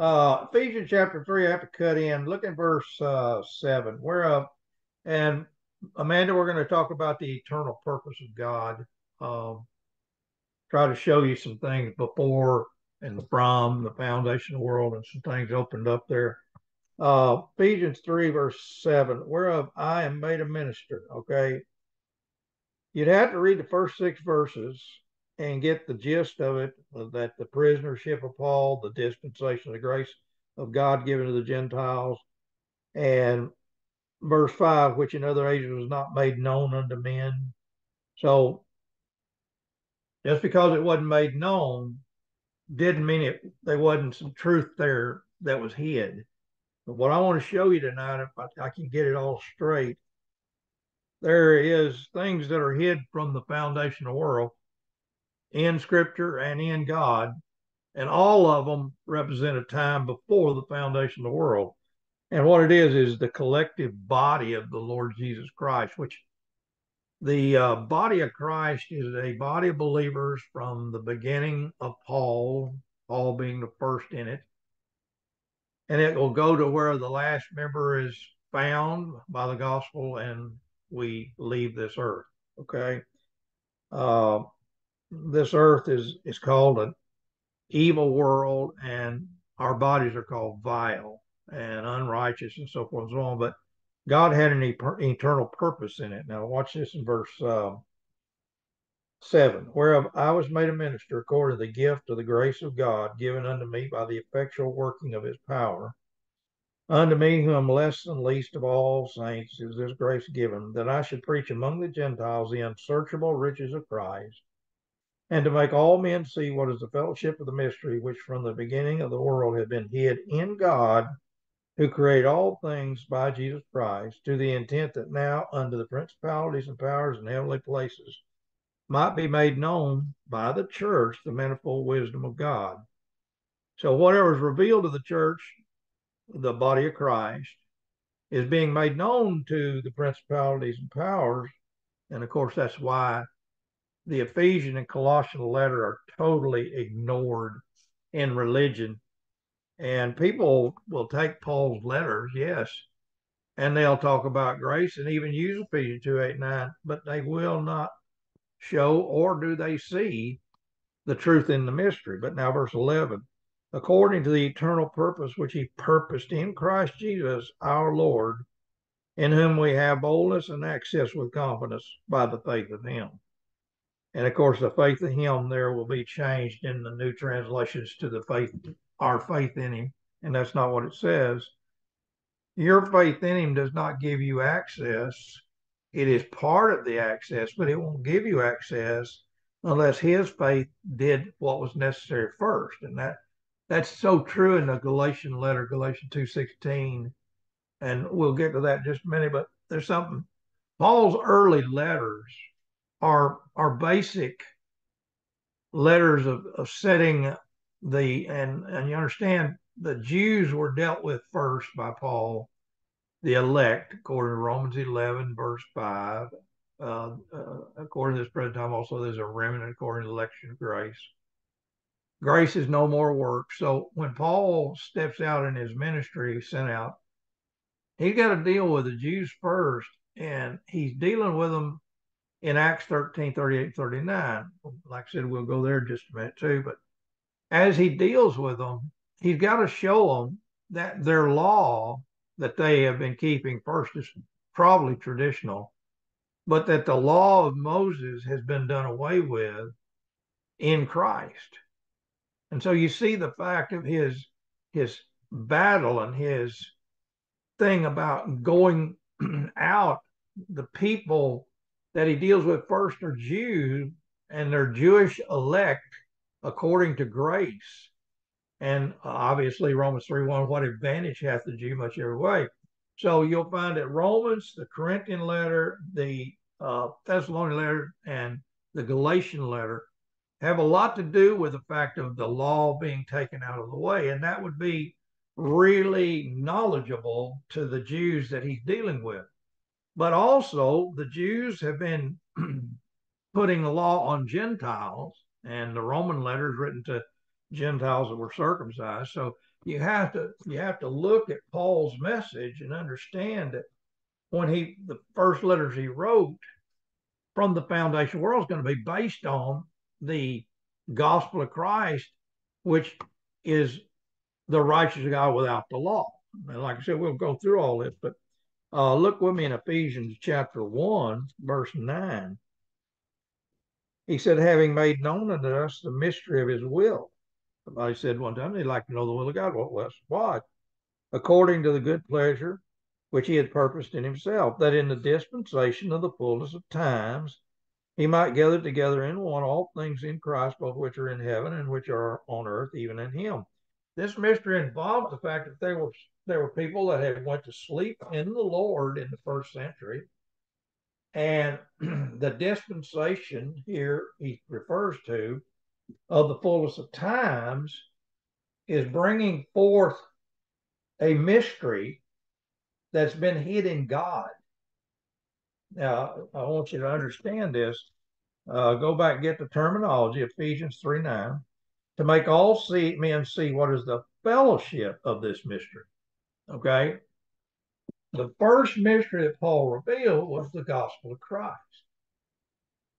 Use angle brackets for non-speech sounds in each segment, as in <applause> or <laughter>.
Uh, Ephesians chapter three, I have to cut in. Look in verse uh, seven. Whereof, and Amanda, we're going to talk about the eternal purpose of God. Um, try to show you some things before and from the foundation of the world, and some things opened up there. Uh, Ephesians three, verse seven. Whereof I am made a minister. Okay, you'd have to read the first six verses and get the gist of it that the prisonership of Paul, the dispensation of the grace of God given to the Gentiles, and verse 5, which in other ages was not made known unto men. So just because it wasn't made known didn't mean it there wasn't some truth there that was hid. But what I want to show you tonight, if I, I can get it all straight, there is things that are hid from the foundation of the world in Scripture and in God, and all of them represent a time before the foundation of the world. And what it is is the collective body of the Lord Jesus Christ, which the uh, body of Christ is a body of believers from the beginning of Paul, Paul being the first in it. And it will go to where the last member is found by the gospel and we leave this earth. Okay. Uh, this earth is is called an evil world, and our bodies are called vile and unrighteous and so forth and so on. But God had an eternal purpose in it. Now, watch this in verse uh, 7 Whereof I was made a minister according to the gift of the grace of God given unto me by the effectual working of his power. Unto me, who am less than least of all saints, is this grace given, that I should preach among the Gentiles the unsearchable riches of Christ and to make all men see what is the fellowship of the mystery which from the beginning of the world had been hid in God, who created all things by Jesus Christ, to the intent that now under the principalities and powers in heavenly places might be made known by the church the manifold wisdom of God. So whatever is revealed to the church, the body of Christ, is being made known to the principalities and powers. And of course, that's why the Ephesian and Colossian letter are totally ignored in religion. And people will take Paul's letters, yes, and they'll talk about grace and even use Ephesians 2 8 9, but they will not show or do they see the truth in the mystery. But now, verse 11 according to the eternal purpose which he purposed in Christ Jesus our Lord, in whom we have boldness and access with confidence by the faith of him. And of course, the faith of him there will be changed in the new translations to the faith, our faith in him. And that's not what it says. Your faith in him does not give you access. It is part of the access, but it won't give you access unless his faith did what was necessary first. And that that's so true in the Galatian letter, Galatians 2.16. And we'll get to that just a minute, but there's something. Paul's early letters are are basic letters of, of setting the and and you understand the Jews were dealt with first by Paul, the elect, according to Romans 11, verse 5. Uh, uh, according to this present time, also there's a remnant according to election of grace. Grace is no more work. So when Paul steps out in his ministry, sent out, he's got to deal with the Jews first, and he's dealing with them in Acts 13, 38, 39. Like I said, we'll go there just a minute too. But as he deals with them, he's got to show them that their law that they have been keeping first is probably traditional, but that the law of Moses has been done away with in Christ. And so you see the fact of his his battle and his thing about going <clears throat> out the people that he deals with first are Jews and they're Jewish elect according to grace. And obviously, Romans 3 1, what advantage hath the Jew much every way? So you'll find that Romans, the Corinthian letter, the uh, Thessalonian letter, and the Galatian letter have a lot to do with the fact of the law being taken out of the way. And that would be really knowledgeable to the Jews that he's dealing with. But also, the Jews have been <clears throat> putting the law on Gentiles, and the Roman letters written to Gentiles that were circumcised. So you have to you have to look at Paul's message and understand that when he the first letters he wrote from the foundation world is going to be based on the gospel of Christ, which is the righteous God without the law. And like I said, we'll go through all this, but uh, look with me in Ephesians chapter 1, verse 9. He said, having made known unto us the mystery of his will. Somebody said one time they'd like to know the will of God. What was what? According to the good pleasure which he had purposed in himself, that in the dispensation of the fullness of times he might gather together in one all things in Christ, both which are in heaven and which are on earth, even in him. This mystery involves the fact that there were there were people that had went to sleep in the Lord in the first century. And <clears throat> the dispensation here he refers to of the fullness of times is bringing forth a mystery that's been hid in God. Now, I want you to understand this. Uh, go back and get the terminology, Ephesians 3 9, to make all see, men see what is the fellowship of this mystery. Okay? The first mystery that Paul revealed was the gospel of Christ.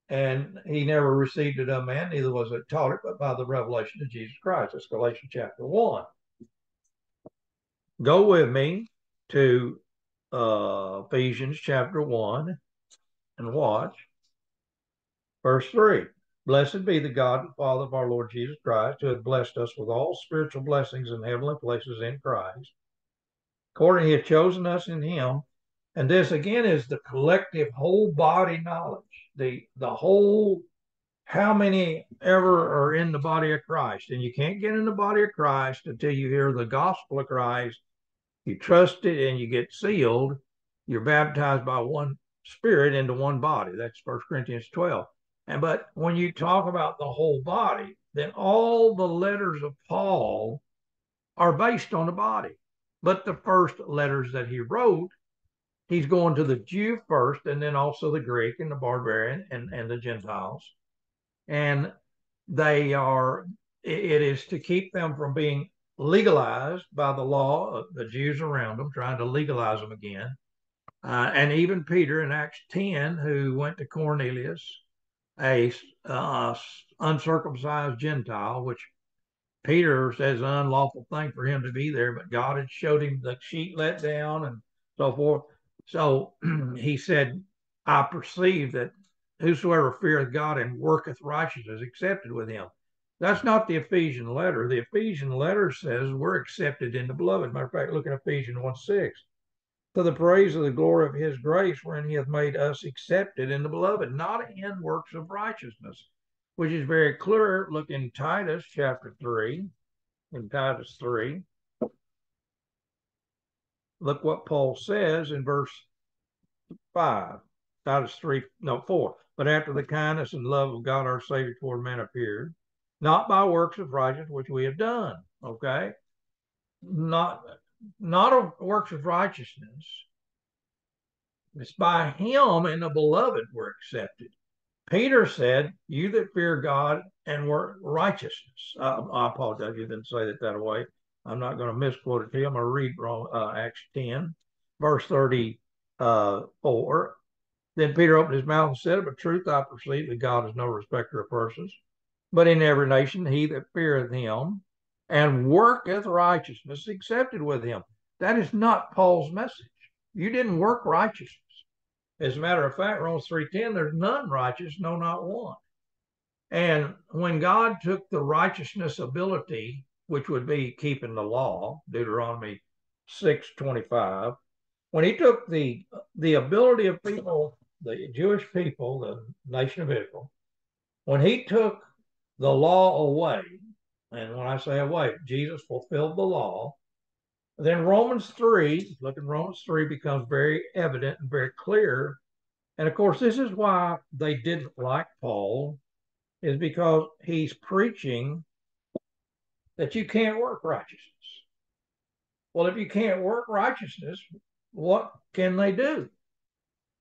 And he never received it of man, neither was it taught it, but by the revelation of Jesus Christ. That's Galatians chapter 1. Go with me to uh, Ephesians chapter 1 and watch verse 3. Blessed be the God and Father of our Lord Jesus Christ, who hath blessed us with all spiritual blessings in heavenly places in Christ. According he hath chosen us in him. And this again is the collective whole body knowledge, the the whole how many ever are in the body of Christ. And you can't get in the body of Christ until you hear the gospel of Christ you trust it and you get sealed, you're baptized by one spirit into one body. That's First Corinthians 12. And but when you talk about the whole body, then all the letters of Paul are based on the body. But the first letters that he wrote, he's going to the Jew first, and then also the Greek and the barbarian and, and the Gentiles. And they are, it is to keep them from being legalized by the law of the Jews around them, trying to legalize them again. Uh, and even Peter in Acts 10, who went to Cornelius, a uh, uncircumcised Gentile, which Peter says an unlawful thing for him to be there, but God had showed him the sheet let down and so forth. So <clears throat> he said, I perceive that whosoever feareth God and worketh righteousness is accepted with him. That's not the Ephesian letter. The Ephesian letter says we're accepted in the beloved. Matter of fact, look at Ephesians 1 6. To the praise of the glory of his grace, wherein he hath made us accepted in the beloved, not in works of righteousness, which is very clear. Look in Titus chapter 3. In Titus 3. Look what Paul says in verse 5. Titus 3, no, 4. But after the kindness and love of God our Savior toward men appeared, not by works of righteousness which we have done. Okay, not not of works of righteousness. It's by Him and the beloved we're accepted. Peter said, "You that fear God and work righteousness." Uh, I apologize, you didn't say it that way. I'm not going to misquote it to you. I'm going to read uh, Acts 10, verse 34. Uh, then Peter opened his mouth and said, a truth I perceive that God is no respecter of persons but in every nation he that feareth him and worketh righteousness accepted with him. That is not Paul's message. You didn't work righteousness. As a matter of fact, Romans 3.10, there's none righteous, no, not one. And when God took the righteousness ability, which would be keeping the law, Deuteronomy 6.25, when he took the the ability of people, the Jewish people, the nation of Israel, when he took the law away, and when I say away, Jesus fulfilled the law, then Romans 3, look in Romans 3, becomes very evident and very clear. And of course, this is why they didn't like Paul, is because he's preaching that you can't work righteousness. Well, if you can't work righteousness, what can they do?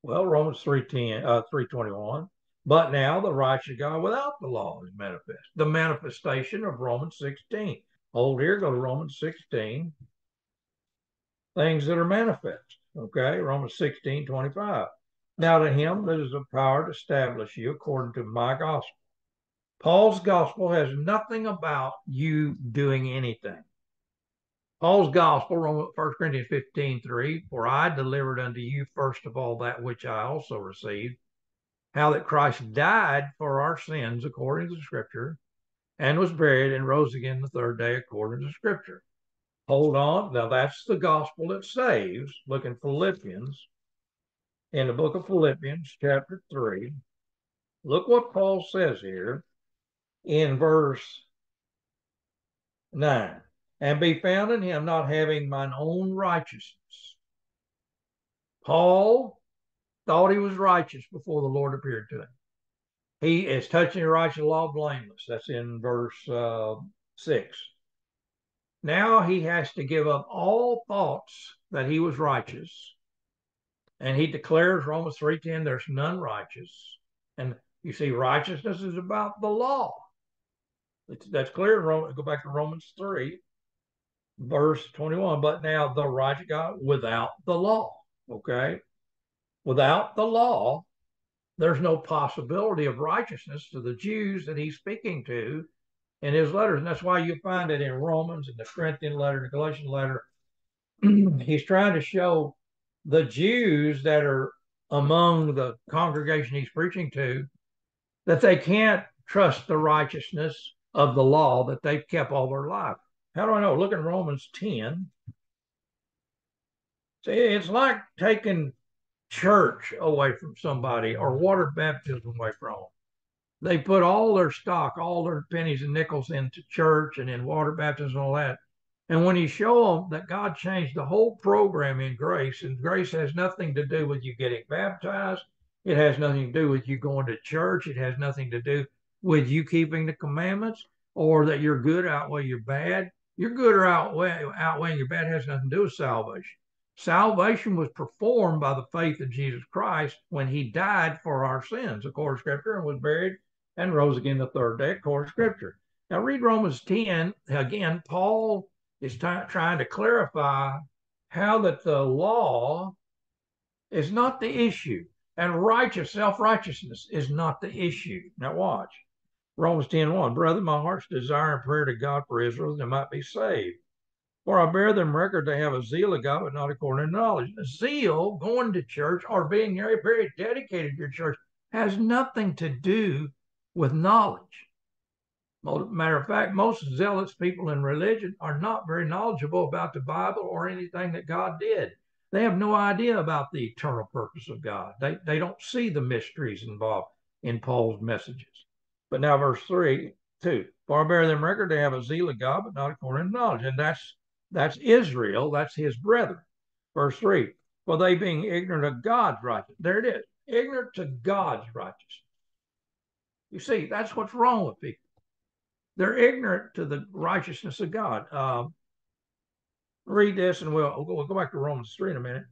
Well, Romans 3:10, uh, 321. But now the righteous God without the law is manifest. The manifestation of Romans 16. Hold here, go to Romans 16. Things that are manifest. Okay, Romans 16, 25. Now to him that is the power to establish you according to my gospel. Paul's gospel has nothing about you doing anything. Paul's gospel, 1 Corinthians 15, 3, for I delivered unto you first of all that which I also received, how that Christ died for our sins according to the scripture, and was buried and rose again the third day according to the scripture. Hold on. Now that's the gospel that saves. Look in Philippians, in the book of Philippians, chapter 3. Look what Paul says here in verse 9 and be found in him, not having mine own righteousness. Paul thought he was righteous before the Lord appeared to him. He is touching the righteous law blameless. That's in verse uh, 6. Now he has to give up all thoughts that he was righteous. And he declares Romans 3:10, there's none righteous. And you see, righteousness is about the law. It's, that's clear. Go back to Romans 3, verse 21. But now the righteous God without the law. Okay. Without the law, there's no possibility of righteousness to the Jews that he's speaking to in his letters. And that's why you find it in Romans and the Corinthian letter, the Galatian letter. <clears throat> he's trying to show the Jews that are among the congregation he's preaching to that they can't trust the righteousness of the law that they've kept all their life. How do I know? Look in Romans 10. See, it's like taking church away from somebody or water baptism away from them. They put all their stock, all their pennies and nickels into church and in water baptism and all that. And when you show them that God changed the whole program in grace, and grace has nothing to do with you getting baptized, it has nothing to do with you going to church, it has nothing to do with you keeping the commandments or that you're good outweigh your bad. Your good or outweigh, outweighing your bad has nothing to do with salvation. Salvation was performed by the faith of Jesus Christ when he died for our sins, according to Scripture, and was buried and rose again the third day, according to Scripture. Now, read Romans 10. Again, Paul is t- trying to clarify how that the law is not the issue and righteous self-righteousness is not the issue. Now watch. Romans 10 1. Brother, my heart's desire and prayer to God for Israel that they might be saved. For I bear them record to have a zeal of God, but not according to knowledge. A zeal, going to church, or being very, very dedicated to your church has nothing to do with knowledge. Matter of fact, most zealous people in religion are not very knowledgeable about the Bible or anything that God did. They have no idea about the eternal purpose of God. They, they don't see the mysteries involved in Paul's messages. But now, verse 3 2 Far bear them record to have a zeal of God, but not according to knowledge. And that's that's Israel, that's his brethren. Verse 3 For they being ignorant of God's righteousness. There it is ignorant to God's righteousness. You see, that's what's wrong with people. They're ignorant to the righteousness of God. Um, read this and we'll, we'll go back to Romans 3 in a minute.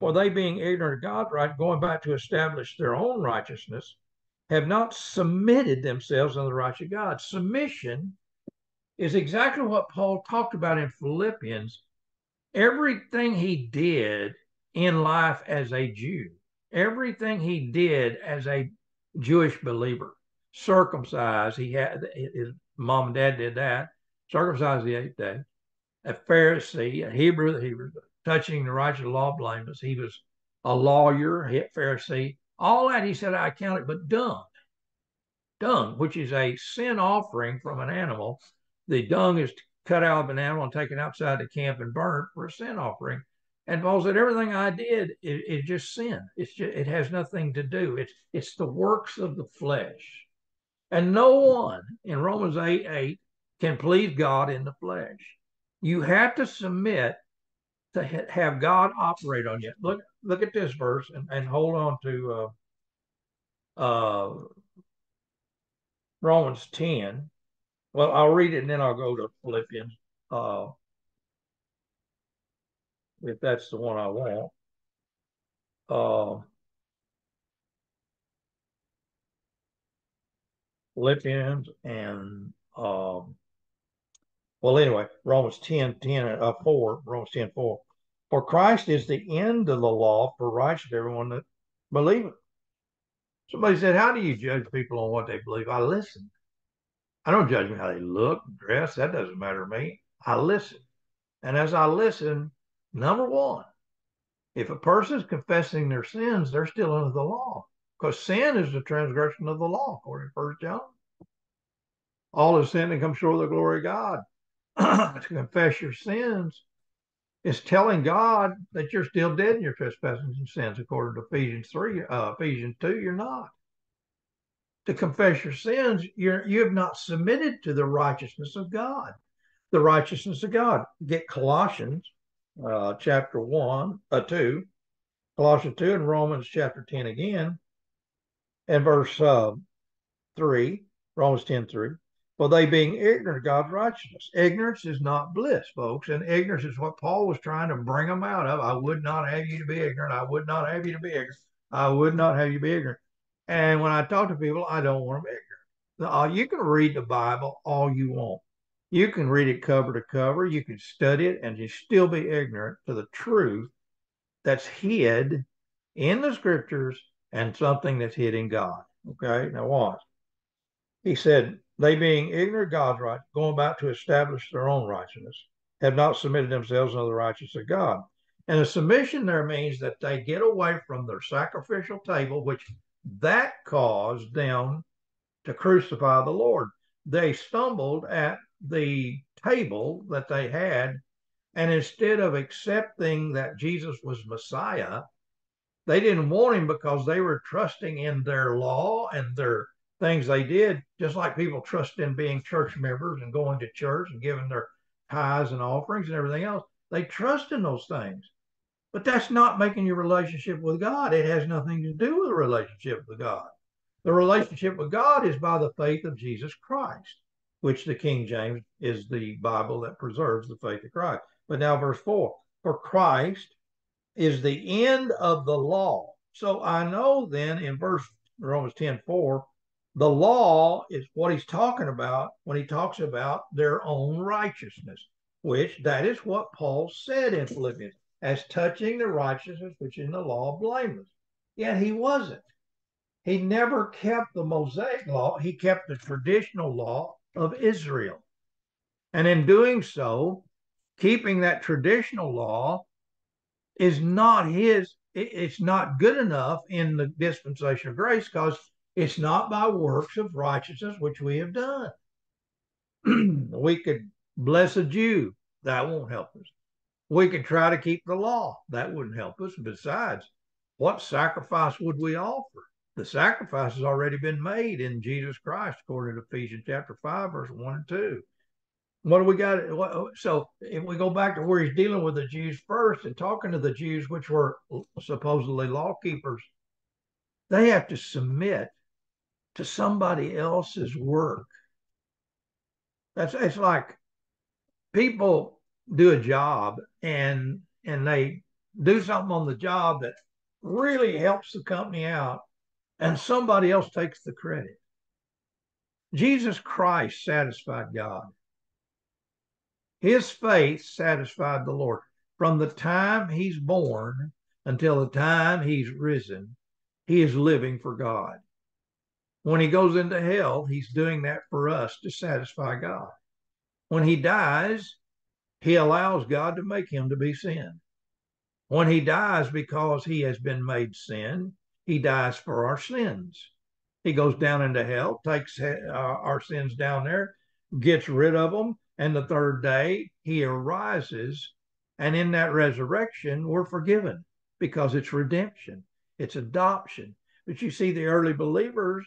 For they being ignorant of God's right, going back to establish their own righteousness, have not submitted themselves unto the righteous God. Submission is exactly what Paul talked about in Philippians. Everything he did in life as a Jew, everything he did as a Jewish believer, circumcised, he had his mom and dad did that, circumcised the eighth day, a Pharisee, a Hebrew, the Hebrew, touching the righteous law blameless. He was a lawyer, a Pharisee, all that he said, I counted, but dung. Dung, which is a sin offering from an animal. The dung is cut out of an animal and taken outside the camp and burnt for a sin offering. And Paul said, everything I did is, is just sin. It's just, it has nothing to do. It's it's the works of the flesh. And no one in Romans 8 8 can please God in the flesh. You have to submit to have God operate on you. Look, look at this verse and, and hold on to uh, uh, Romans 10. Well, I'll read it and then I'll go to Philippians. Uh, if that's the one I want. Philippians and um, well, anyway, Romans 10, 10, uh, 4, Romans 10, 4. For Christ is the end of the law for righteous everyone that believeth. Somebody said, How do you judge people on what they believe? I listen. I don't judge them how they look, dress. That doesn't matter to me. I listen. And as I listen, number one, if a person is confessing their sins, they're still under the law because sin is the transgression of the law, according to First John. All is sin and come short of the glory of God. <clears throat> to confess your sins is telling God that you're still dead in your trespasses and sins, according to Ephesians 3, uh, Ephesians 2, you're not. To confess your sins, you're, you have not submitted to the righteousness of God. The righteousness of God. Get Colossians uh, chapter 1, uh, 2, Colossians 2, and Romans chapter 10 again, and verse uh, 3, Romans 10 3 for they being ignorant of God's righteousness. Ignorance is not bliss, folks, and ignorance is what Paul was trying to bring them out of. I would not have you to be ignorant. I would not have you to be ignorant. I would not have you be ignorant. And when I talk to people, I don't want them ignorant. Uh, you can read the Bible all you want. You can read it cover to cover. You can study it and you still be ignorant to the truth that's hid in the scriptures and something that's hitting God. Okay, now watch. He said, they being ignorant of God's right, going about to establish their own righteousness, have not submitted themselves unto the righteousness of God. And the submission there means that they get away from their sacrificial table, which that caused them to crucify the Lord. They stumbled at the table that they had, and instead of accepting that Jesus was Messiah, they didn't want him because they were trusting in their law and their things they did, just like people trust in being church members and going to church and giving their tithes and offerings and everything else. They trust in those things. But that's not making your relationship with God. It has nothing to do with a relationship with God. The relationship with God is by the faith of Jesus Christ, which the King James is the Bible that preserves the faith of Christ. But now, verse 4 For Christ is the end of the law. So I know then in verse Romans 10 4 the law is what he's talking about when he talks about their own righteousness, which that is what Paul said in Philippians, as touching the righteousness which in the law blameless. Yet he wasn't. He never kept the Mosaic law, he kept the traditional law of Israel. And in doing so, keeping that traditional law is not his, it's not good enough in the dispensation of grace because it's not by works of righteousness which we have done. <clears throat> we could bless a Jew, that won't help us. We could try to keep the law, that wouldn't help us. Besides, what sacrifice would we offer? The sacrifice has already been made in Jesus Christ, according to Ephesians chapter 5, verse 1 and 2. What do we got? So if we go back to where he's dealing with the Jews first and talking to the Jews, which were supposedly law keepers, they have to submit to somebody else's work. That's it's like people do a job and and they do something on the job that really helps the company out and somebody else takes the credit. Jesus Christ satisfied God. His faith satisfied the Lord. From the time he's born until the time he's risen, he is living for God. When he goes into hell, he's doing that for us to satisfy God. When he dies, he allows God to make him to be sin. When he dies because he has been made sin, he dies for our sins. He goes down into hell, takes uh, our sins down there, gets rid of them, and the third day he arises. And in that resurrection, we're forgiven because it's redemption, it's adoption. But you see, the early believers,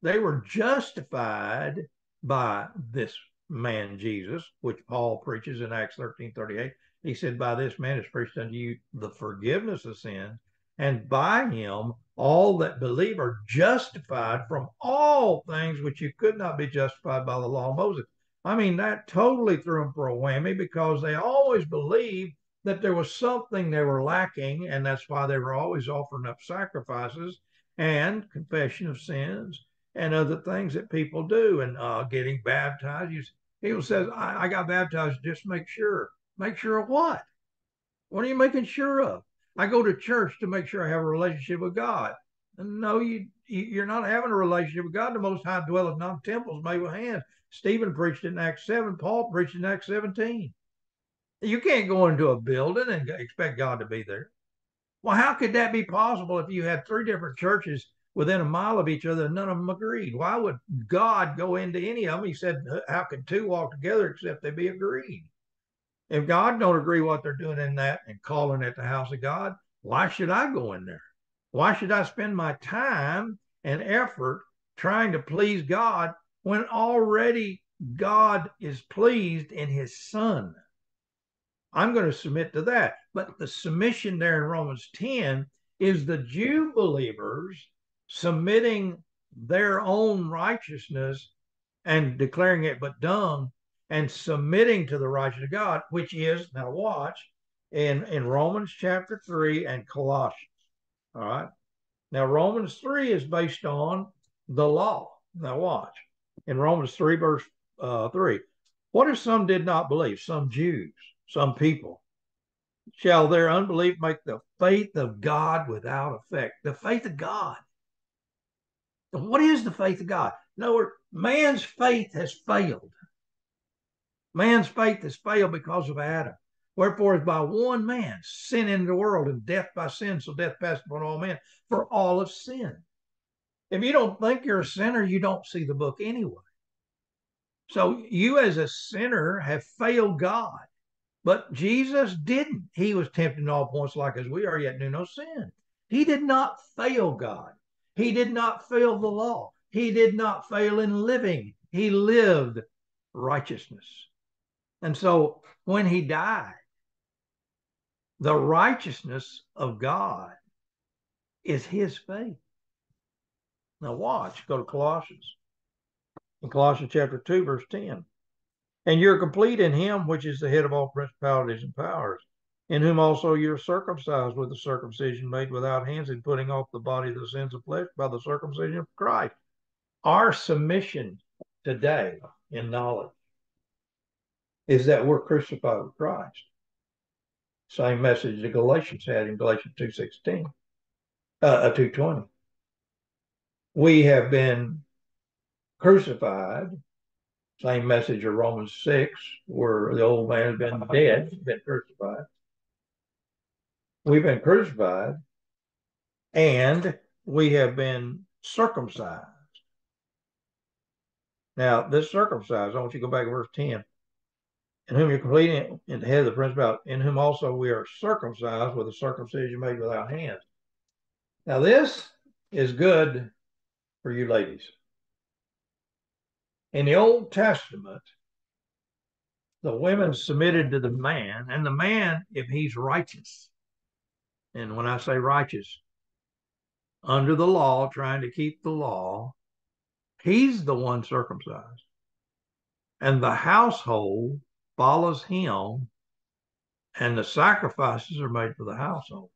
they were justified by this man Jesus, which Paul preaches in Acts 13 38. He said, By this man is preached unto you the forgiveness of sin, and by him all that believe are justified from all things which you could not be justified by the law of Moses. I mean, that totally threw them for a whammy because they always believed that there was something they were lacking, and that's why they were always offering up sacrifices and confession of sins and other things that people do and uh, getting baptized. You, people says, I, I got baptized just make sure. Make sure of what? What are you making sure of? I go to church to make sure I have a relationship with God. No, you you're not having a relationship with God. The Most High dwelleth not in temples made with hands. Stephen preached in Acts 7. Paul preached in Acts 17. You can't go into a building and expect God to be there. Well, how could that be possible if you had three different churches within a mile of each other and none of them agreed? Why would God go into any of them? He said, uh, How can two walk together except they be agreed? If God don't agree what they're doing in that and calling it the house of God, why should I go in there? Why should I spend my time and effort trying to please God when already God is pleased in his son? I'm going to submit to that. But the submission there in Romans 10 is the Jew believers submitting their own righteousness and declaring it but dung and submitting to the righteousness of God, which is, now watch, in, in Romans chapter 3 and Colossians. All right. Now, Romans 3 is based on the law. Now, watch. In Romans 3, verse uh, 3, what if some did not believe? Some Jews some people. Shall their unbelief make the faith of God without effect? The faith of God. what is the faith of God? No, man's faith has failed. Man's faith has failed because of Adam. Wherefore, as by one man sin into the world, and death by sin, so death passed upon all men, for all of sin. If you don't think you're a sinner, you don't see the book anyway. So you, as a sinner, have failed God. But Jesus didn't. He was tempted in all points like as we are, yet knew no sin. He did not fail God. He did not fail the law. He did not fail in living. He lived righteousness. And so when he died, the righteousness of God is his faith. Now watch, go to Colossians. In Colossians chapter 2, verse 10. And you're complete in him, which is the head of all principalities and powers, in whom also you're circumcised with the circumcision made without hands, and putting off the body of the sins of flesh by the circumcision of Christ. Our submission today in knowledge is that we're crucified with Christ. Same message the Galatians had in Galatians 2.16, uh, 2.20. We have been crucified same message of Romans 6, where the old man has been dead, been crucified. We've been crucified and we have been circumcised. Now, this circumcised, I want you to go back to verse 10. In whom you're completing in the head of the principality, in whom also we are circumcised with a circumcision made without hands. Now, this is good for you ladies. In the Old Testament, the women submitted to the man, and the man, if he's righteous, and when I say righteous, under the law, trying to keep the law, he's the one circumcised. And the household follows him, and the sacrifices are made for the household.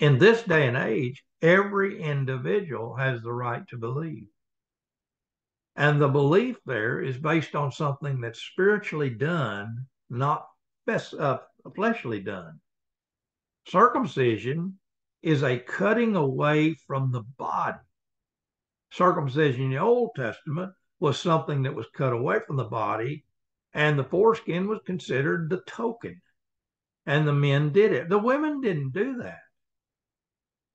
In this day and age, every individual has the right to believe. And the belief there is based on something that's spiritually done, not uh, fleshly done. Circumcision is a cutting away from the body. Circumcision in the Old Testament was something that was cut away from the body, and the foreskin was considered the token. And the men did it. The women didn't do that.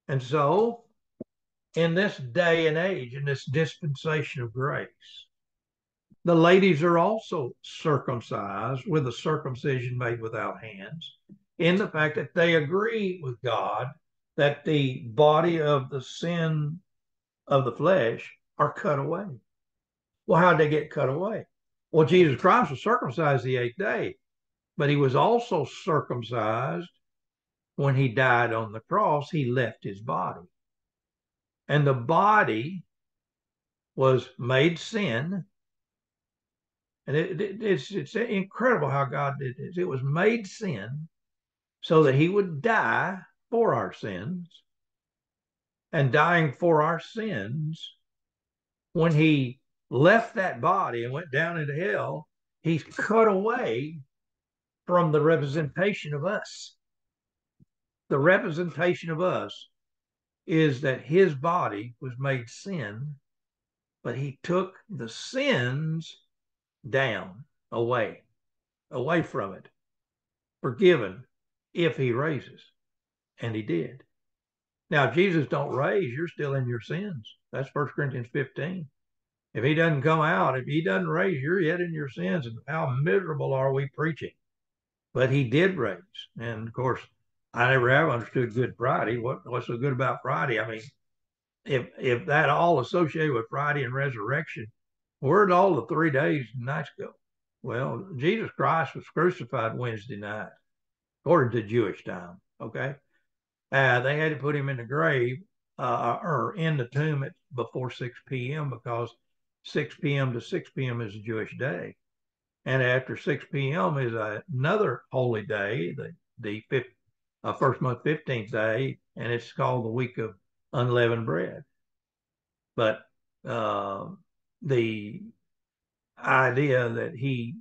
And so in this day and age, in this dispensation of grace. The ladies are also circumcised with a circumcision made without hands, in the fact that they agree with God that the body of the sin of the flesh are cut away. Well, how did they get cut away? Well, Jesus Christ was circumcised the eighth day, but he was also circumcised when he died on the cross. He left his body and the body was made sin. And it, it, it's it's incredible how God did this. It was made sin so that he would die for our sins. And dying for our sins when he left that body and went down into hell, he's cut away from the representation of us. The representation of us is that his body was made sin, but he took the sins down, away, away from it, forgiven if he raises. And he did. Now, if Jesus don't raise, you're still in your sins. That's First Corinthians 15. If he doesn't come out, if he doesn't raise, you're yet in your sins. And how miserable are we preaching? But he did raise. And of course, I never have understood Good Friday. What, what's so good about Friday? I mean, if if that all associated with Friday and resurrection, where did all the three days and nights go? Well, Jesus Christ was crucified Wednesday night, according to Jewish time. Okay, uh, they had to put him in the grave uh, or in the tomb at before 6 p.m. because 6 p.m. to 6 p.m. is a Jewish day. And after 6 p.m. is another holy day, the, the fifth, uh, first month 15th day, and it's called the week of unleavened bread. But uh, the idea that he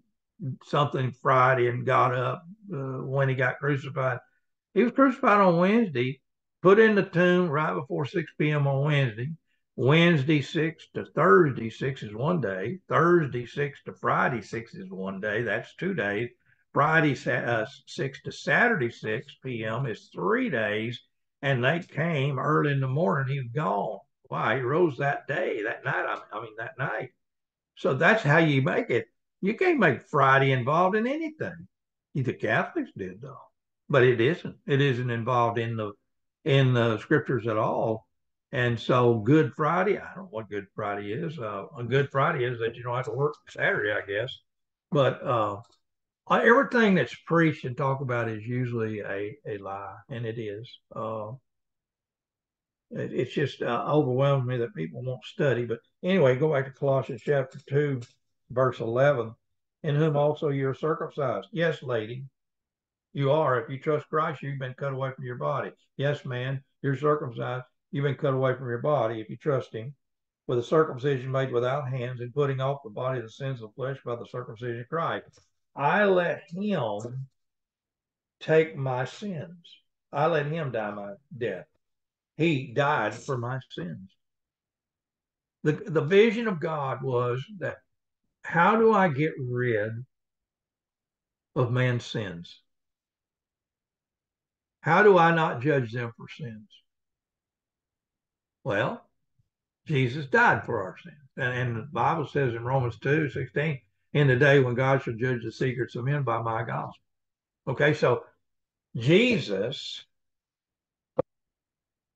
something Friday and got up uh, when he got crucified he was crucified on Wednesday, put in the tomb right before 6 p.m. on Wednesday. Wednesday 6 to Thursday 6 is one day. Thursday 6 to Friday 6 is one day. That's two days. Friday uh, 6 to Saturday 6 p.m. is three days. And they came early in the morning. He was gone. Why? He rose that day, that night. I mean, that night. So that's how you make it. You can't make Friday involved in anything. The Catholics did, though but it isn't. It isn't involved in the in the scriptures at all. And so Good Friday, I don't know what Good Friday is. Uh, a Good Friday is that you don't have to work Saturday, I guess. But uh, everything that's preached and talked about is usually a, a lie, and it is. Uh, it, it's just uh, overwhelms me that people won't study. But anyway, go back to Colossians chapter 2, verse 11. In whom also you're circumcised. Yes, lady, you are. If you trust Christ, you've been cut away from your body. Yes, man, you're circumcised. You've been cut away from your body if you trust Him. With a circumcision made without hands and putting off the body of the sins of the flesh by the circumcision of Christ. I let Him take my sins. I let Him die my death. He died for my sins. The, the vision of God was that how do I get rid of man's sins? How do I not judge them for sins? Well, Jesus died for our sins. And, and, the Bible says in Romans 2 16, in the day when God shall judge the secrets of men by my gospel. Okay, so Jesus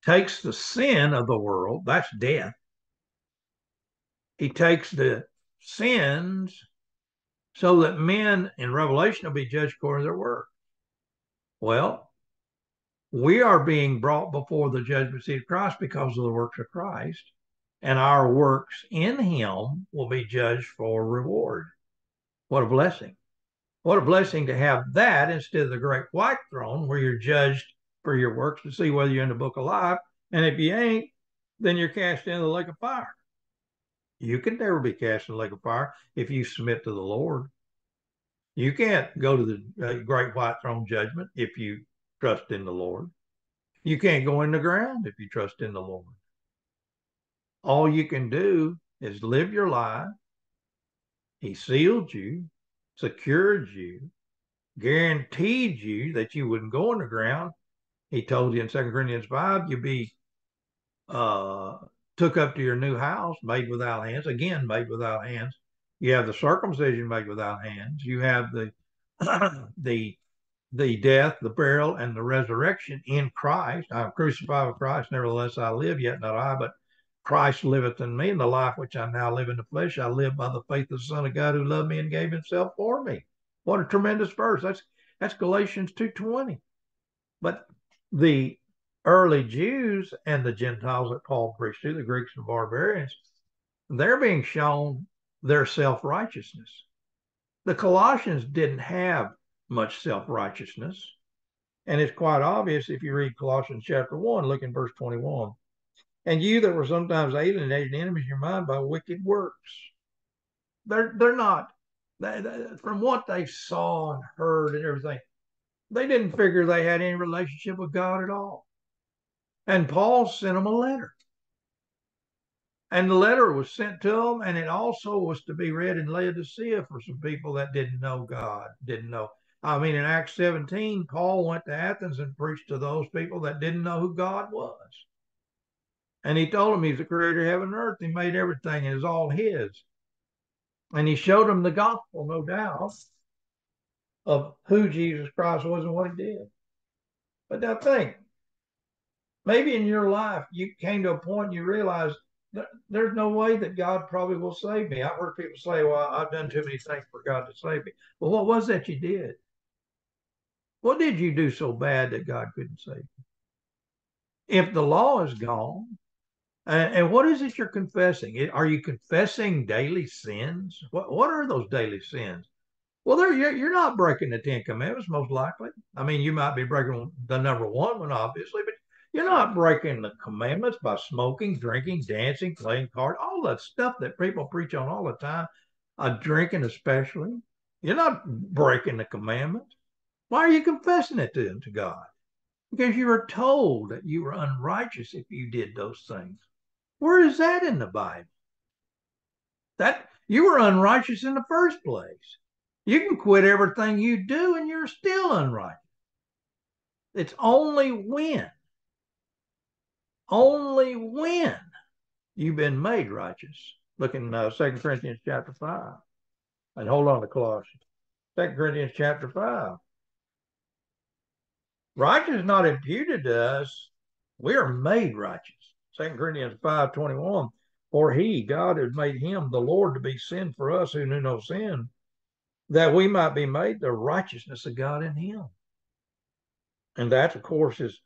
takes the sin of the world, that's death. He takes the sins so that men in Revelation will be judged according to their work. Well, we are being brought before the judgment seat of Christ because of the works of Christ, and our works in Him will be judged for reward. What a blessing! What a blessing to have that instead of the great white throne where you're judged for your works to see whether you're in the book of life. And if you ain't, then you're cast into the lake of fire. You can never be cast in the lake of fire if you submit to the Lord. You can't go to the uh, great white throne judgment if you trust in the Lord. You can't go in the ground if you trust in the Lord. All you can do is live your life. He sealed you, secured you, guaranteed you that you wouldn't go in the ground. He told you in 2 Corinthians 5, you'd be uh, took up to your new house made without hands, again, made without hands. You have the circumcision made without hands. You have the <clears throat> the the death, the burial, and the resurrection in Christ. I'm crucified with Christ, nevertheless I live, yet not I, but Christ liveth in me, and the life which I now live in the flesh, I live by the faith of the Son of God who loved me and gave himself for me. What a tremendous verse. That's that's Galatians 2.20. But the early Jews and the Gentiles that Paul preached to, the Greeks and barbarians, they're being shown their self-righteousness. The Colossians didn't have much self righteousness. And it's quite obvious if you read Colossians chapter 1, look in verse 21. And you that were sometimes alienated enemies in your mind by wicked works. They're they're not they, they, from what they saw and heard and everything. They didn't figure they had any relationship with God at all. And Paul sent them a letter. And the letter was sent to them, and it also was to be read in Laodicea for some people that didn't know God, didn't know. I mean, in Acts 17, Paul went to Athens and preached to those people that didn't know who God was. And he told him he's the creator of heaven and earth. He made everything, it's all his. And he showed him the gospel, no doubt, of who Jesus Christ was and what he did. But now think, maybe in your life you came to a point and you realized there's no way that God probably will save me. I've heard people say, well, I've done too many things for God to save me. Well, what was that you did? What did you do so bad that God couldn't save you? If the law is gone, and, and what is it you're confessing? Are you confessing daily sins? What, what are those daily sins? Well, there you're, you're not breaking the Ten Commandments, most likely. I mean, you might be breaking the number one one, obviously, but you're not breaking the commandments by smoking, drinking, dancing, playing cards, all that stuff that people preach on all the time, uh, drinking especially. You're not breaking the commandments. Why are you confessing it to, to God? Because you were told that you were unrighteous if you did those things. Where is that in the Bible? That you were unrighteous in the first place. You can quit everything you do and you're still unrighteous. It's only when only when you've been made righteous. Look in uh, 2 Corinthians chapter 5. And hold on to Colossians. 2 Corinthians chapter 5. Righteousness is not imputed to us. We are made righteous. 2 Corinthians five twenty one. For he, God, has made him, the Lord, to be sin for us who knew no sin, that we might be made the righteousness of God in him. And that, of course, is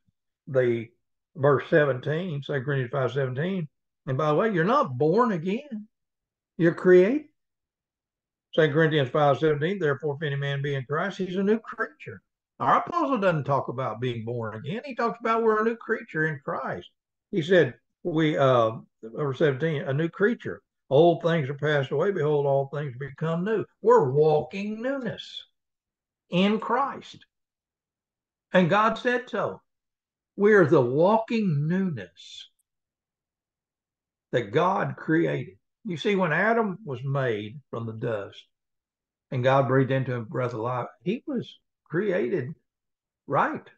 the verse 17, 2 Corinthians 5 17. And by the way, you're not born again, you're created. 2 Corinthians 5 17, therefore, if any man be in Christ, he's a new creature. Our apostle doesn't talk about being born again. He talks about we're a new creature in Christ. He said, we, uh, 17, a new creature. Old things are passed away. Behold, all things become new. We're walking newness in Christ. And God said so. We're the walking newness that God created. You see, when Adam was made from the dust and God breathed into him breath of life, he was created right.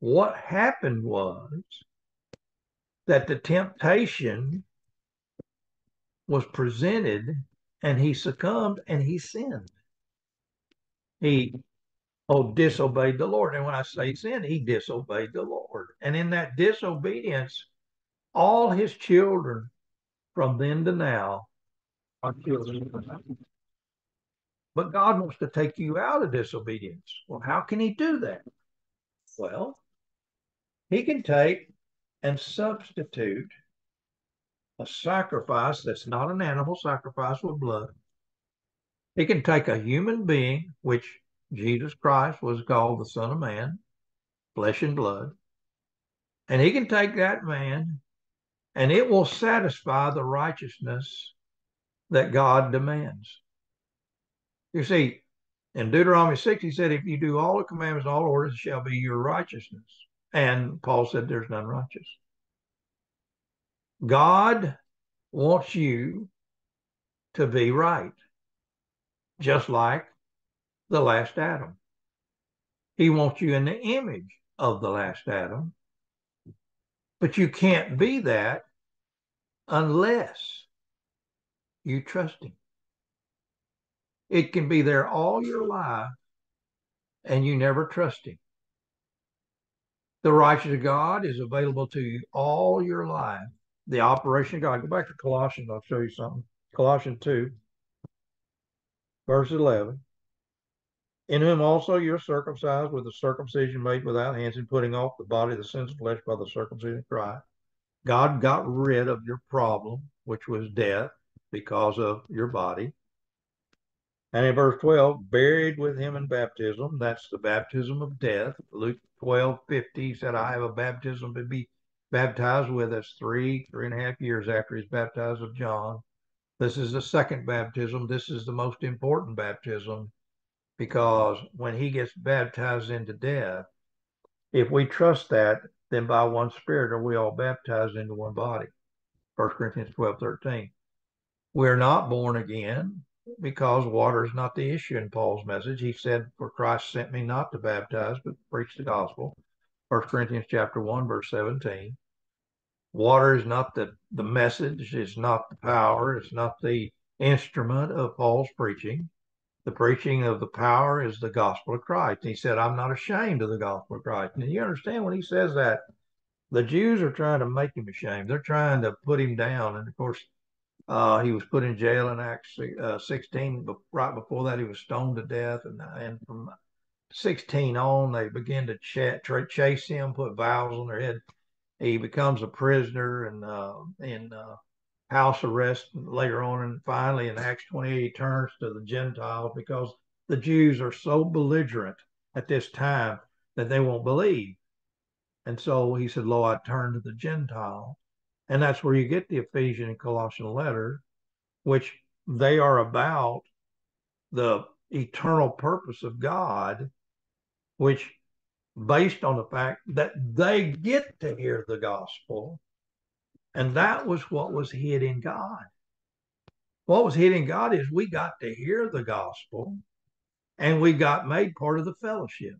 What happened was that the temptation was presented and he succumbed and he sinned. He oh, disobeyed the Lord. And when I say sin, he disobeyed the Lord. And in that disobedience, all his children from then to now are children But God wants to take you out of disobedience. Well, how can he do that? Well, he can take and substitute a sacrifice that's not an animal sacrifice with blood. He can take a human being, which Jesus Christ was called the Son of Man, flesh and blood. And he can take that man and it will satisfy the righteousness that God demands. You see, in Deuteronomy 6, he said, If you do all the commandments, and all orders, shall be your righteousness. And Paul said, There's none righteous. God wants you to be right, just like the last Adam. He wants you in the image of the last Adam. But you can't be that unless you trust him. It can be there all your life and you never trust him. The righteousness of God is available to you all your life. The operation of God. Go back to Colossians, I'll show you something. Colossians 2, verse 11 in whom also you're circumcised with the circumcision made without hands and putting off the body of the sins of flesh by the circumcision of Christ. God got rid of your problem, which was death because of your body. And in verse 12, buried with him in baptism. That's the baptism of death. Luke 12, 50 said, I have a baptism to be baptized with us three, three and a half years after he's baptized of John. This is the second baptism. This is the most important baptism because when he gets baptized into death, if we trust that, then by one spirit are we all baptized into one body. 1 Corinthians 12, 13. We're not born again because water is not the issue in Paul's message. He said, For Christ sent me not to baptize, but preach the gospel. 1 Corinthians chapter 1, verse 17. Water is not the, the message, it's not the power, it's not the instrument of Paul's preaching. The preaching of the power is the gospel of Christ. he said, I'm not ashamed of the gospel of Christ. And you understand when he says that, the Jews are trying to make him ashamed. They're trying to put him down. And of course, uh, he was put in jail in Acts uh, 16. But right before that, he was stoned to death. And, and from 16 on, they begin to ch- chase him, put vows on their head. He becomes a prisoner and uh, in uh, house arrest later on. And finally, in Acts 28, he turns to the Gentiles because the Jews are so belligerent at this time that they won't believe. And so he said, Lo, I turn to the Gentiles. And that's where you get the Ephesian and Colossian letter, which they are about the eternal purpose of God, which based on the fact that they get to hear the gospel. And that was what was hid in God. What was hid in God is we got to hear the gospel and we got made part of the fellowship.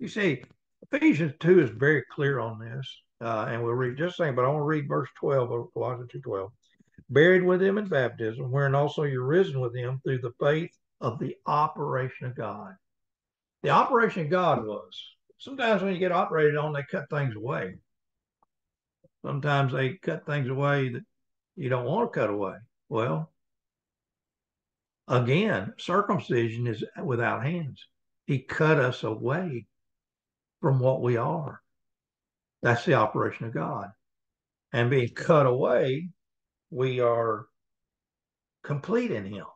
You see, Ephesians 2 is very clear on this. Uh, and we'll read just saying, but I want to read verse 12 of Colossians 2 12. Buried with him in baptism, wherein also you're risen with him through the faith of the operation of God. The operation of God was sometimes when you get operated on, they cut things away. Sometimes they cut things away that you don't want to cut away. Well, again, circumcision is without hands. He cut us away from what we are. That's the operation of God. And being cut away, we are complete in Him.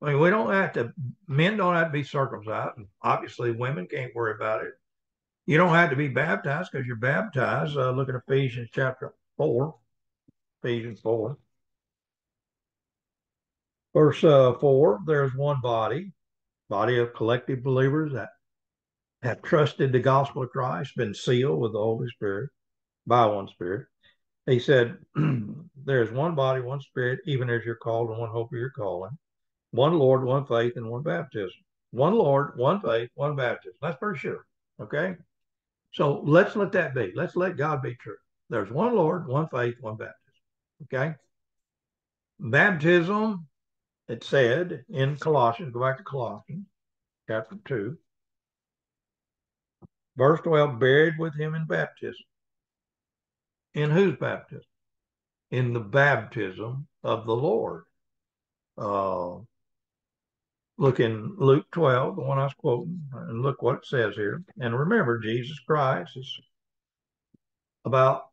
I mean, we don't have to, men don't have to be circumcised. Obviously, women can't worry about it. You don't have to be baptized because you're baptized. Uh, look at Ephesians chapter 4. Ephesians 4. Verse uh, 4 there's one body, body of collective believers that have trusted the gospel of Christ, been sealed with the Holy Spirit by one Spirit. He said, <clears throat> There is one body, one Spirit, even as you're called, and one hope of your calling, one Lord, one faith, and one baptism. One Lord, one faith, one baptism. That's for sure. Okay. So let's let that be. Let's let God be true. There's one Lord, one faith, one baptism. Okay. Baptism, it said in Colossians, go back to Colossians chapter 2, Verse 12, buried with him in baptism. In whose baptism? In the baptism of the Lord. Uh, look in Luke 12, the one I was quoting, and look what it says here. And remember, Jesus Christ is about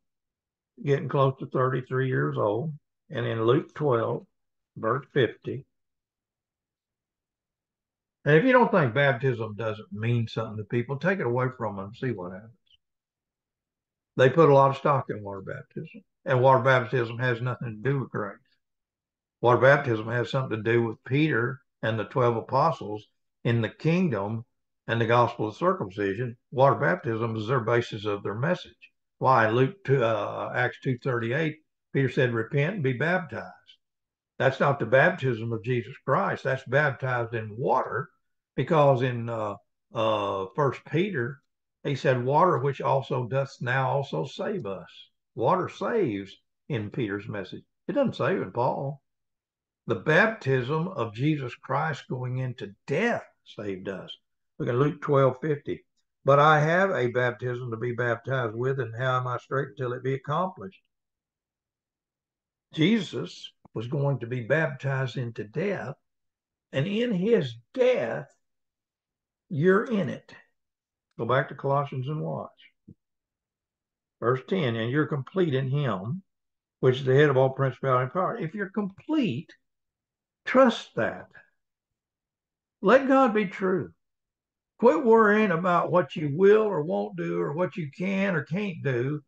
getting close to 33 years old. And in Luke 12, verse 50, and if you don't think baptism doesn't mean something to people, take it away from them and see what happens. They put a lot of stock in water baptism, and water baptism has nothing to do with grace. Water baptism has something to do with Peter and the 12 apostles in the kingdom and the gospel of circumcision. Water baptism is their basis of their message. Why? Luke 2, uh, Acts 2.38, Peter said, repent and be baptized. That's not the baptism of Jesus Christ. That's baptized in water because in uh, uh, First Peter, he said, "Water which also doth now also save us." Water saves in Peter's message. It doesn't save in Paul. The baptism of Jesus Christ going into death saved us. Look at Luke twelve fifty. But I have a baptism to be baptized with, and how am I straight until it be accomplished? Jesus was going to be baptized into death, and in his death, you're in it. Go back to Colossians and watch. Verse 10, and you're complete in him, which is the head of all principality and power. If you're complete, trust that. Let God be true. Quit worrying about what you will or won't do or what you can or can't do.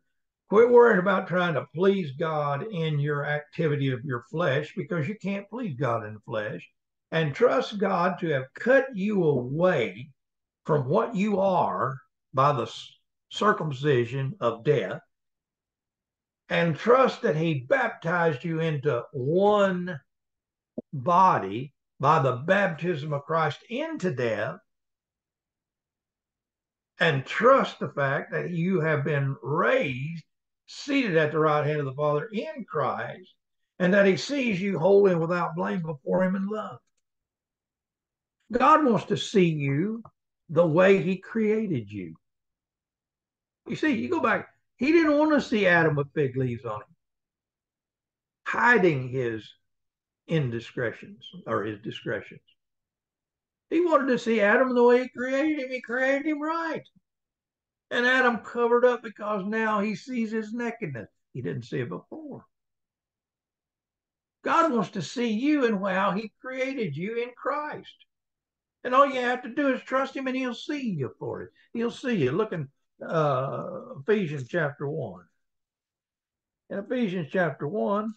Quit worrying about trying to please God in your activity of your flesh because you can't please God in the flesh. And trust God to have cut you away from what you are by the circumcision of death. And trust that He baptized you into one body by the baptism of Christ into death and trust the fact that you have been raised, seated at the right hand of the Father in Christ, and that He sees you holy and without blame before Him in love. God wants to see you the way He created you. You see, you go back, He didn't want to see Adam with fig leaves on him, hiding his indiscretions or his discretions. He wanted to see Adam the way he created him. He created him right. And Adam covered up because now he sees his nakedness. He didn't see it before. God wants to see you and how he created you in Christ. And all you have to do is trust him and he'll see you for it. He'll see you. Look in uh, Ephesians chapter 1. In Ephesians chapter 1,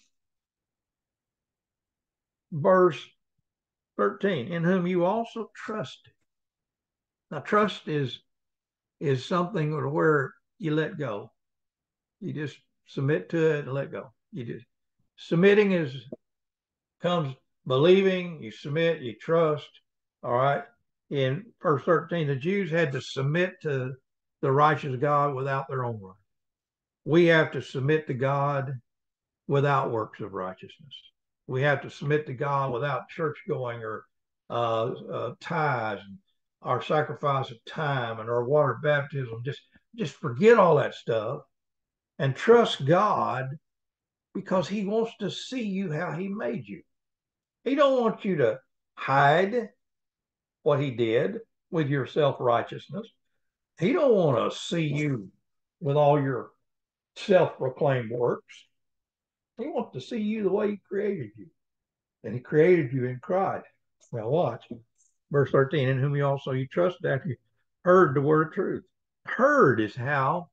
verse 13, in whom you also trusted. Now, trust is is something where you let go. You just submit to it and let go. You just submitting is comes believing, you submit, you trust. All right. In verse 13, the Jews had to submit to the righteous God without their own right. We have to submit to God without works of righteousness we have to submit to God without church going or uh, uh, tithes, and our sacrifice of time, and our water baptism. Just just forget all that stuff and trust God because He wants to see you how He made you. He don't want you to hide what He did with your self righteousness. He don't want to see you with all your self proclaimed works. He wants to see you the way he created you. And he created you in Christ. Now watch. Verse 13, in whom you also you trusted after you heard the word of truth. Heard is how,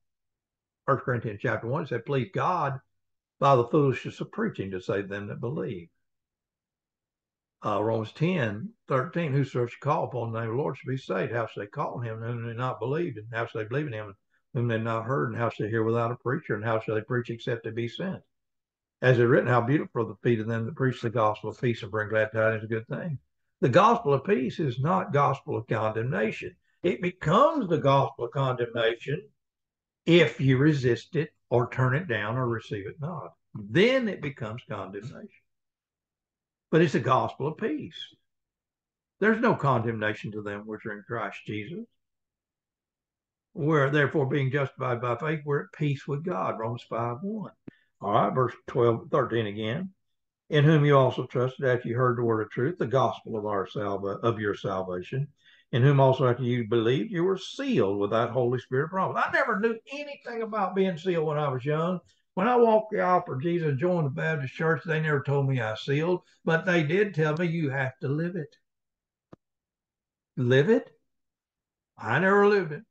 First Corinthians chapter 1 said, please God by the foolishness of preaching to save them that believe. Uh, Romans 10, 13, whosoever shall call upon the name of the Lord shall be saved. How shall they call on him whom they not believed? And how shall they believe in him whom they not heard? And how shall they hear without a preacher? And how shall they preach except they be sent? as it written, how beautiful are the feet of them that preach the gospel of peace and bring glad tidings a good thing. The gospel of peace is not gospel of condemnation. It becomes the gospel of condemnation if you resist it or turn it down or receive it not. Then it becomes condemnation. But it's a gospel of peace. There's no condemnation to them which are in Christ Jesus. We're therefore being justified by faith, we're at peace with God. Romans 5 1. All right, verse 12, 13 again. In whom you also trusted after you heard the word of truth, the gospel of our salva of your salvation, in whom also after you believed, you were sealed with that Holy Spirit promise. I never knew anything about being sealed when I was young. When I walked the aisle for Jesus joined the Baptist church, they never told me I sealed, but they did tell me you have to live it. Live it? I never lived it.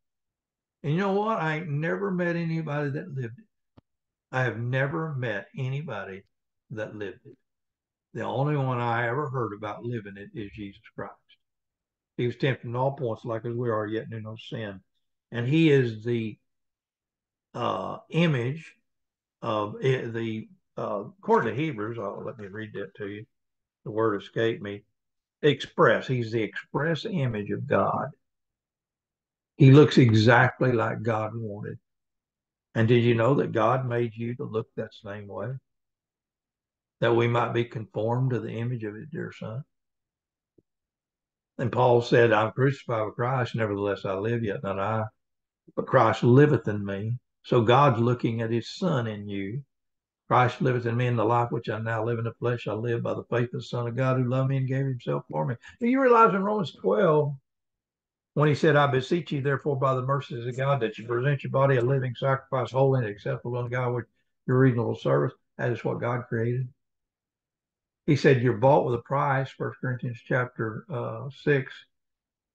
And you know what? I ain't never met anybody that lived it. I have never met anybody that lived it. The only one I ever heard about living it is Jesus Christ. He was tempted in all points like as we are, yet knew no sin. And he is the uh, image it, the, uh, according to Hebrews, I'll, let me read that to you. The word escaped me. Express. He's the express image of God. He looks exactly like God wanted. And did you know that God made you to look that same way? That we might be conformed to the image of his dear son? And Paul said, I'm crucified with Christ, nevertheless I live, yet not I, but Christ liveth in me. So God's looking at his son in you. Christ liveth in me in the life which I now live in the flesh. I live by the faith of the Son of God who loved me and gave himself for me. Do you realize in Romans 12, when he said, I beseech you, therefore, by the mercies of God, that you present your body a living sacrifice, holy and acceptable unto God, with your reasonable service. That is what God created. He said, You're bought with a price, First Corinthians chapter uh, 6,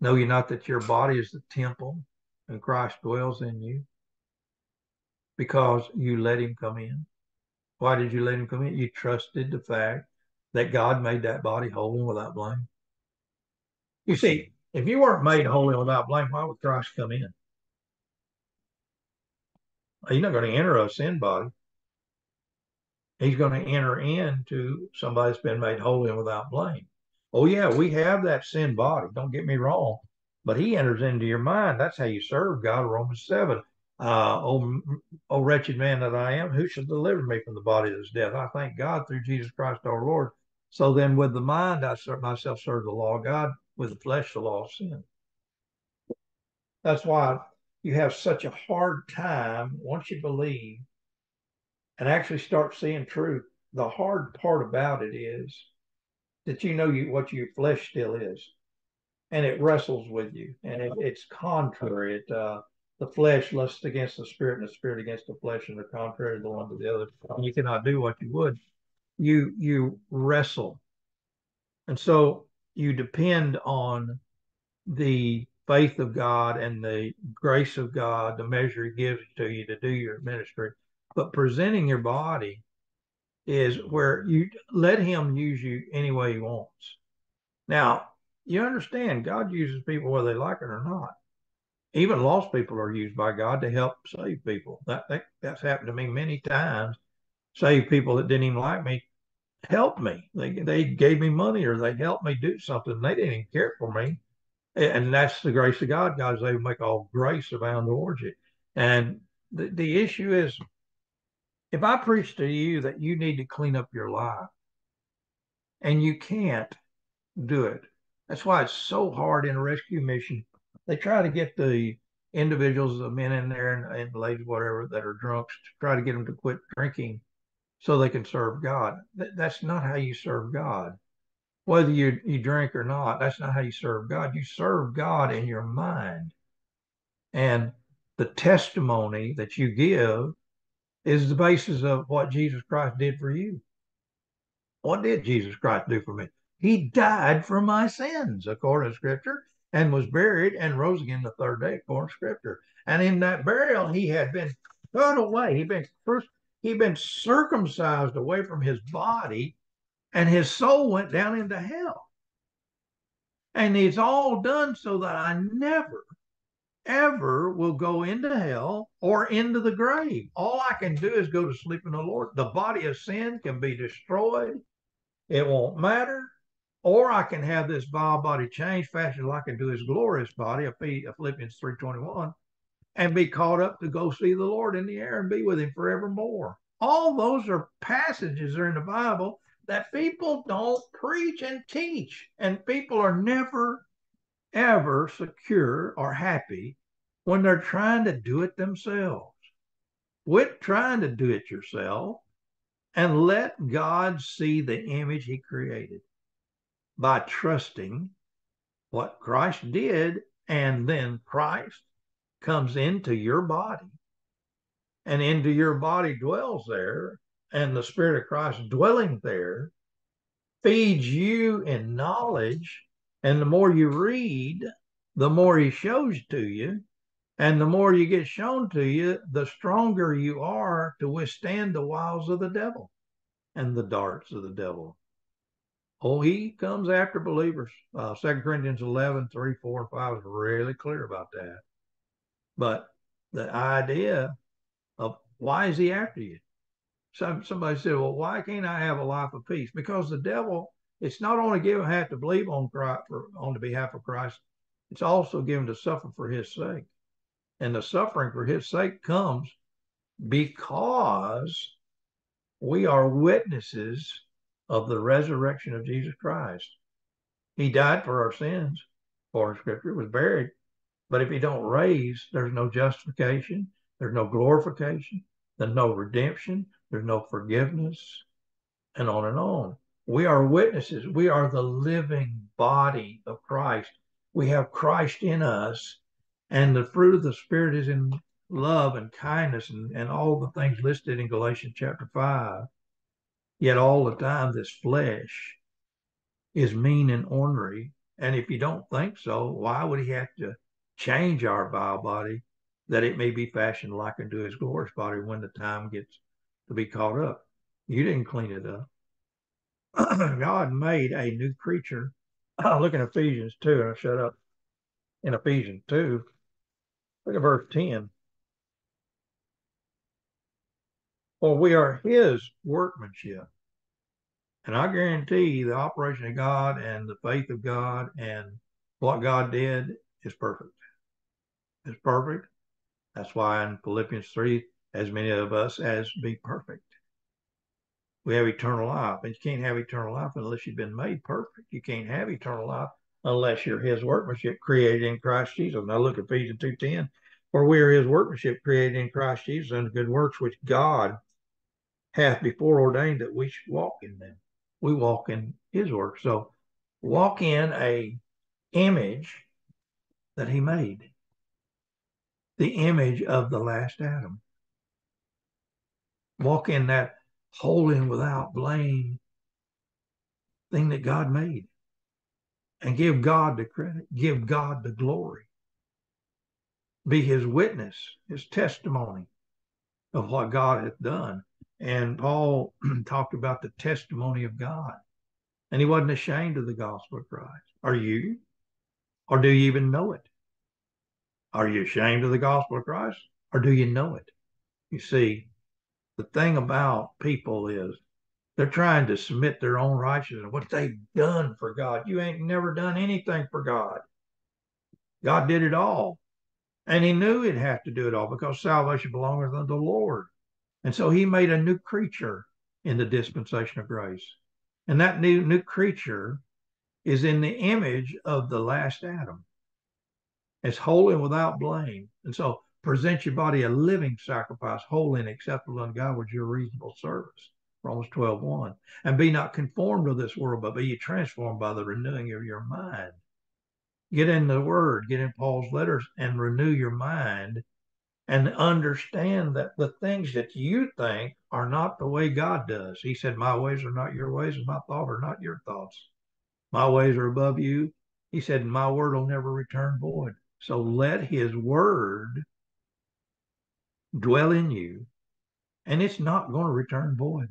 Know you not that your body is the temple and Christ dwells in you? Because you let him come in. Why did you let him come in? You trusted the fact that God made that body holy and without blame. You see, if you weren't made holy and without blame, why would Christ come in? He's not going to enter a sin body. He's going to enter into somebody that's been made holy and without blame. Oh, yeah, we have that sin body. Don't get me wrong. But he enters into your mind. That's how you serve God. Romans 7. Uh, oh, oh, wretched man that I am, who shall deliver me from the body of this death? I thank God through Jesus Christ our Lord. So then, with the mind, I serve myself serve the law of God. With the flesh, the law of sin. That's why you have such a hard time once you believe and actually start seeing truth. The hard part about it is that you know you what your flesh still is, and it wrestles with you, and it, it's contrary. It uh, the flesh lusts against the spirit, and the spirit against the flesh, and the contrary the one to the other. And you cannot do what you would. You you wrestle, and so you depend on the faith of God and the grace of God, the measure He gives to you to do your ministry. But presenting your body is where you let Him use you any way He wants. Now, you understand God uses people whether they like it or not. Even lost people are used by God to help save people. That, that that's happened to me many times. Save people that didn't even like me helped me. They they gave me money or they helped me do something. They didn't even care for me. And that's the grace of God. God is able to make all grace abound towards you. And the, the issue is if I preach to you that you need to clean up your life and you can't do it, that's why it's so hard in a rescue mission. They try to get the individuals, the men in there and, and ladies, whatever, that are drunks, to try to get them to quit drinking so they can serve God. that's not how you serve God. Whether you, you drink or not, that's not how you serve God. You serve God in your mind. And the testimony that you give is the basis of what Jesus Christ did for you. What did Jesus Christ do for me? He died for my sins, according to Scripture, and was buried and rose again the third day, according to Scripture. And in that burial, he had been put away. He'd been first, he'd been circumcised away from his body, and his soul went down into hell. And it's all done so that I never ever will go into hell or into the grave. All I can do is go to sleep in the Lord. The body of sin can be destroyed. It won't matter. Or I can have this vile body changed, fashioned like into his glorious body, Philippians 3.21, and be caught up to go see the Lord in the air and be with him forevermore. All those are passages that are in the Bible that people don't preach and teach. And people are never ever secure or happy when they're trying to do it themselves. Quit trying to do it yourself and let God see the image he created by trusting what Christ did. And then Christ comes into your body and into your body dwells there. And the Spirit of Christ dwelling there feeds you in knowledge and the more you read, the more he shows to you. And the more you get shown to you, the stronger you are to withstand the wiles of the devil and the darts of the devil. Oh, he comes after believers. Uh, 2 Corinthians 11, 3, 4, and 5 is really clear about that. But the idea of why is he after you? Some, somebody said, well, why can't I have a life of peace? Because the devil it's not only given have to believe on Christ for, on the behalf of Christ, it's also given to suffer for his sake. And the suffering for his sake comes because we are witnesses of the resurrection of Jesus Christ. He died for our sins, for scripture was buried. But if he don't raise, there's no justification, there's no glorification, there's no redemption, there's no forgiveness, and on and on. We are witnesses. We are the living body of Christ. We have Christ in us, and the fruit of the Spirit is in love and kindness and, and all the things listed in Galatians chapter 5. Yet all the time, this flesh is mean and ornery And if you don't think so, why would he have to change our vile body that it may be fashioned like unto his glorious body when the time gets to be caught up? You didn't clean it up. <clears throat> God made a new creature. <clears throat> Look in Ephesians 2, and I'll shut up. In Ephesians 2, look at verse 10. For we are his workmanship. And I guarantee the operation of God and the faith of God and what God did is perfect. It's perfect. That's why in Philippians 3, as many of us as be perfect. We have eternal life. And you can't have eternal life unless you've been made perfect. You can't have eternal life unless you're his workmanship created in Christ Jesus. Now look at Ephesians 2.10. For we are his workmanship created in Christ Jesus unto good works which God hath before ordained that we should walk in them. We walk in his work. So walk in a image that he made. The image of the last Adam. Walk in that holy and without blame thing that God made. And give God the credit, give God the glory. Be his witness, his testimony of what God hath done. And Paul <clears throat> talked about the testimony of God. And he wasn't ashamed of the gospel of Christ. Are you? Or do you even know it? Are you ashamed of the gospel of Christ? Or do you know it? You see, the thing about people is they're trying to submit their own righteousness, what they've done for God. You ain't never done anything for God. God did it all. And he knew he'd have to do it all because salvation belongs unto the Lord. And so he made a new creature in the dispensation of grace. And that new, new creature is in the image of the last Adam. It's holy and without blame. And so present your body a living sacrifice, holy and acceptable unto God, which your reasonable service. Romans 12, 1. And be not conformed to this world, but be ye transformed by the renewing of your mind. Get in the word, get in Paul's letters, and renew your mind and understand that the things that you think are not the way God does. He said, My ways are not your ways, and my thoughts are not your thoughts. My ways are above you. He said, My word will never return void. So let his word dwell in you, and it's not going to return void.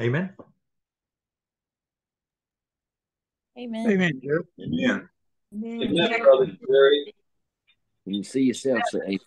Amen. Amen. Amen. Amen. Amen. Amen, brother Jerry. You see yourself say